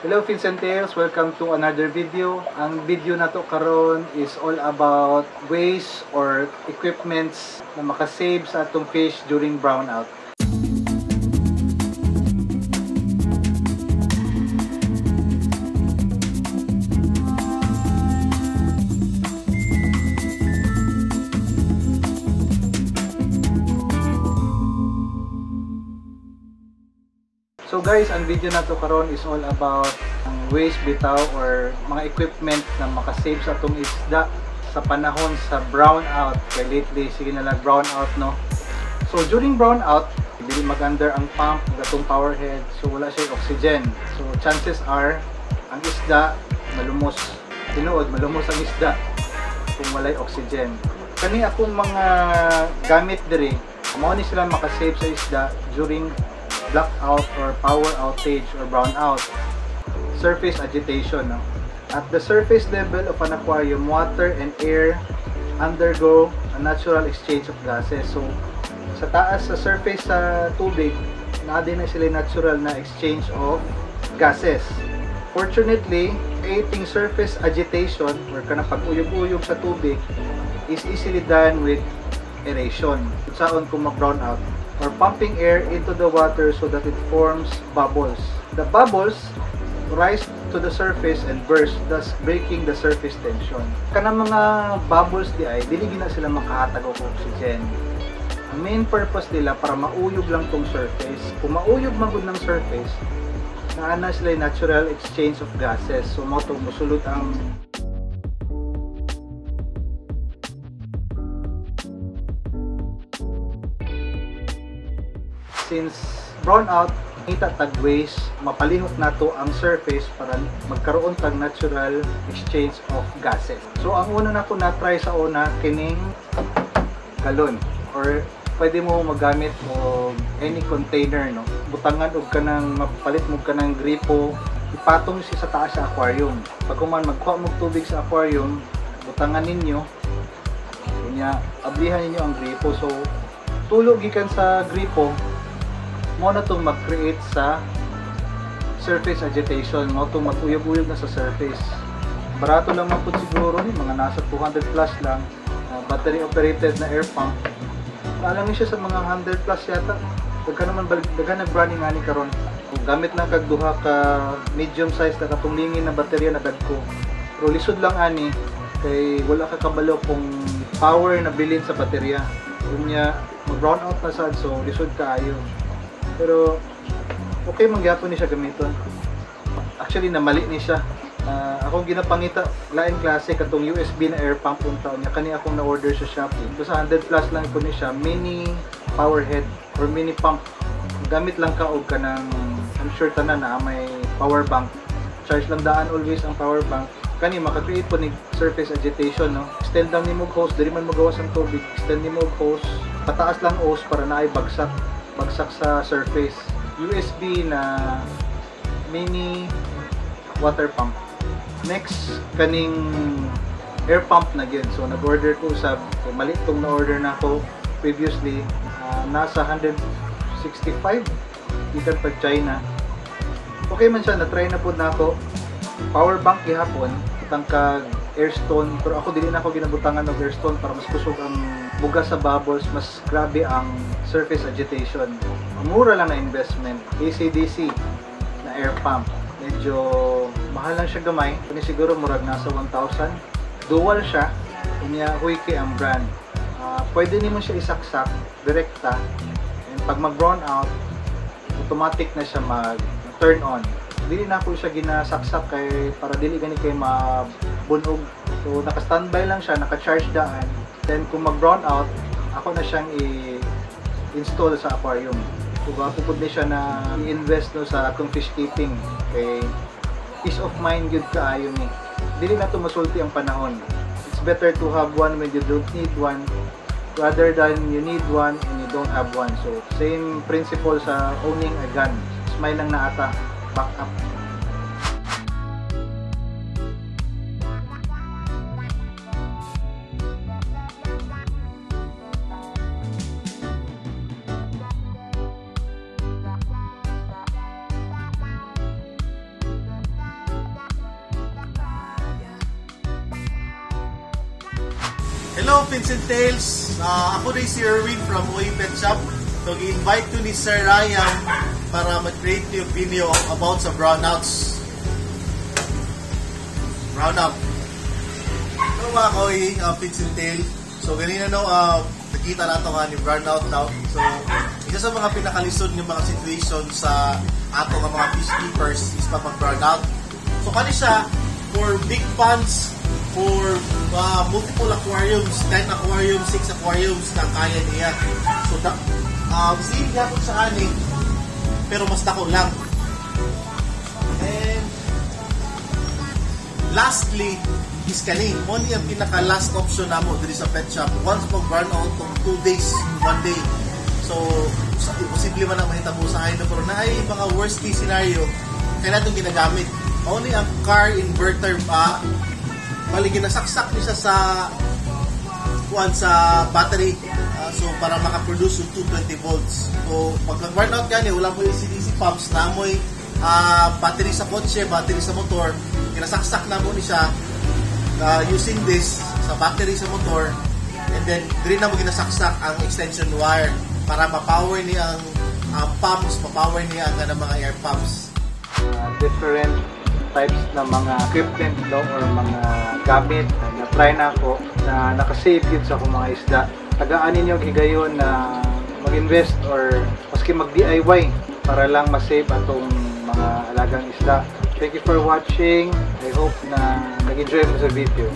Hello Vincenters, welcome to another video. Ang video na to karon is all about ways or equipments na makasave sa atong fish during brownout. Guys, ang video na to karon is all about ang ways bitaw or mga equipment na makasave sa atong isda sa panahon sa brownout. Kay lately, sige na lang brownout no. So during brownout, dili mag-under ang pump ng atong power head. So wala siya oxygen. So chances are ang isda malumos. Tinuod, malumos ang isda kung walay oxygen. Kani akong mga gamit diri, mao ni sila makasave sa isda during blackout or power outage or brownout. Surface agitation. No? At the surface level of an aquarium, water and air undergo a natural exchange of gases. So, sa taas sa surface sa tubig, na din na sila natural na exchange of gases. Fortunately, creating surface agitation or kanang pag-uyog-uyog sa tubig is easily done with aeration. Saon kung mag-brown out or pumping air into the water so that it forms bubbles. The bubbles rise to the surface and burst, thus breaking the surface tension. Kanang mga bubbles di ay, dili na sila makahatag og oxygen. Ang main purpose nila para mauyog lang tong surface. Kung mauyog man gud ng surface, naana sila yung natural exchange of gases. So mo musulod ang since brownout kita tag ways mapalihok nato ang surface para magkaroon tag natural exchange of gases. So ang una nako na try sa una kining galon or pwede mo magamit o any container no? Butangan og kanang mapalit mo kanang gripo ipatong siya sa taas sa aquarium. Pag kuman magkuha mo tubig sa aquarium butangan ninyo kunya ablihan ninyo ang gripo. So tulog gikan sa gripo mo na itong mag-create sa surface agitation mo itong mag-uyog-uyog na sa surface. Barato lang po siguro ni mga nasa 200 plus lang uh, battery operated na air pump. Alam siya sa mga 100 plus yata. Daghan naman daghan nag running ani karon. Gamit na kag duha ka medium size na katulingin na baterya na dagko. Pero lisod lang ani kay wala ka kabalo kung power na bilin sa baterya. Kunya mag brown out na sad so lisod kaayo pero okay mangyapon ni siya gamiton. Actually namali ni siya. Uh, akong ginapangita lain klase katong USB na air pump unta niya kani akong na order sa Shopee. Sa 100 plus lang ko ni siya mini power head or mini pump. Gamit lang ka og kanang I'm sure tanan na may power bank. Charge lang daan always ang power bank. Kani maka-create po ni surface agitation no. Extend lang nimo hose diri man magawas ang tubig. Extend nimo hose. Pataas lang hose para naay bagsak bagsak sa surface. USB na mini water pump. Next, kaning air pump na gyud. So nag-order ko sa so, mali tong na-order na ako previously. Uh, nasa 165 gikan pag China. Okay man siya, na-try na po na ako. Power bank gihapon, tangkag airstone pero ako dili na ako ginabutangan ng airstone para mas kusog ang bugas sa bubbles mas grabe ang surface agitation. Mura lang na investment ACDC na air pump. Medyo mahal lang siya gamay. Kani siguro murag nasa 1,000 dual siya. Kanya Huike ang brand. Uh, pwede nimo siya isaksak direkta. And pag mag brown out automatic na siya mag turn on. Dili na ako siya ginasaksak kay para dili gani kay mabunog. So naka-standby lang siya naka-charge daan. Then kung mag-brown out ako na siyang i-install sa aquarium. So gapupod ni siya na i-invest no sa atong fish keeping. Kay peace of mind gyud kaayo ni dili na to masulti ang panahon. It's better to have one when you don't need one rather than you need one and you don't have one. So same principle sa owning a gun mile lang na ata back up Hello, Pins and Tails. Uh, ako din si Erwin from OE Pet Shop. So, invite ko ni Sir Ryan para mag-create yung video about sa brownouts. Brownout. So, mga koy, uh, Vincent Tale. So, ganina no, uh, nakita na ito nga ni brownout now. So, isa sa mga pinakalisod ng mga situation sa ato nga mga fish keepers is pa mag-brownout. So, kani siya for big ponds, for uh, multiple aquariums, 10 aquariums, 6 aquariums na kaya niya. So, uh, same yapon sa ani, pero mas dako lang. And lastly, is kani. Mo ang pinaka last option namo diri sa pet shop. Once mag burn out tong 2 days, 1 day. So, sa man ang mahitabo sa akin pero na ay mga worst case scenario kaya natong ginagamit. Only ang car inverter pa bali ginasaksak ni siya sa kuan sa battery Ah, so para makaproduce yung 220 volts so pag nag-burn out eh, wala mo yung CDC pumps na amoy ah, battery sa kotse battery sa motor ginasaksak na mo ni siya ah, using this sa battery sa motor and then green na mo ginasaksak ang extension wire para ma-power niya ang ah, pumps ma-power niya ang ganang mga air pumps uh, different types ng mga equipment no, or mga gamit na try na ako na nakasave yun sa mga isda. Tagaan ninyo higayon na mag-invest or maski mag-DIY para lang masave atong mga alagang isda. Thank you for watching. I hope na nag-enjoy mo sa video.